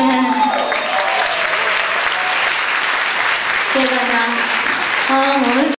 Yeah.